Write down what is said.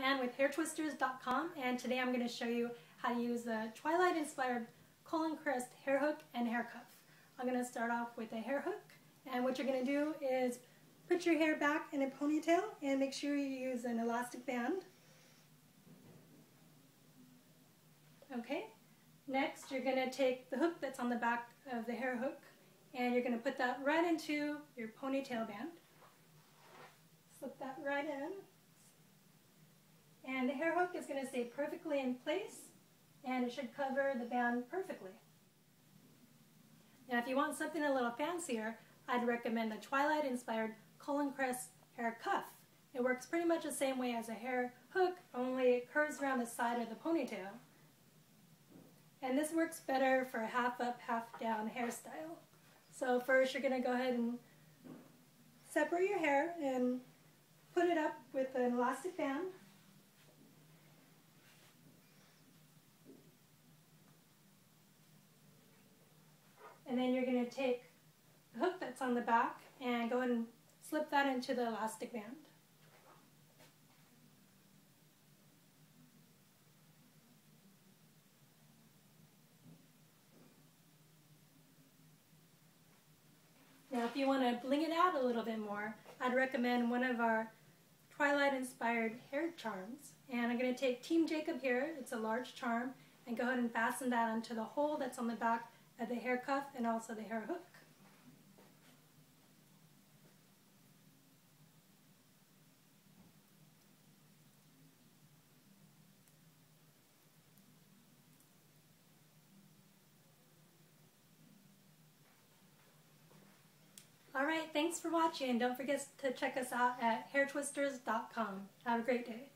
I'm Anne with hairtwisters.com and today I'm going to show you how to use the Twilight inspired Cullen Crest hair hook and hair cuff. I'm going to start off with a hair hook and what you're going to do is put your hair back in a ponytail and make sure you use an elastic band. Okay, next you're going to take the hook that's on the back of the hair hook and you're going to put that right into your ponytail band. Slip that right in. And the hair hook is going to stay perfectly in place and it should cover the band perfectly. Now if you want something a little fancier, I'd recommend the Twilight inspired Cullen Crest hair cuff. It works pretty much the same way as a hair hook, only it curves around the side of the ponytail. And this works better for a half up, half down hairstyle. So first you're going to go ahead and separate your hair and put it up with an elastic band. And then you're going to take the hook that's on the back and go ahead and slip that into the elastic band. Now if you want to bling it out a little bit more, I'd recommend one of our Twilight inspired hair charms. And I'm going to take Team Jacob here, it's a large charm, and go ahead and fasten that onto the hole that's on the back of the hair cuff and also the hair hook. Alright, thanks for watching. Don't forget to check us out at hairtwisters.com. Have a great day.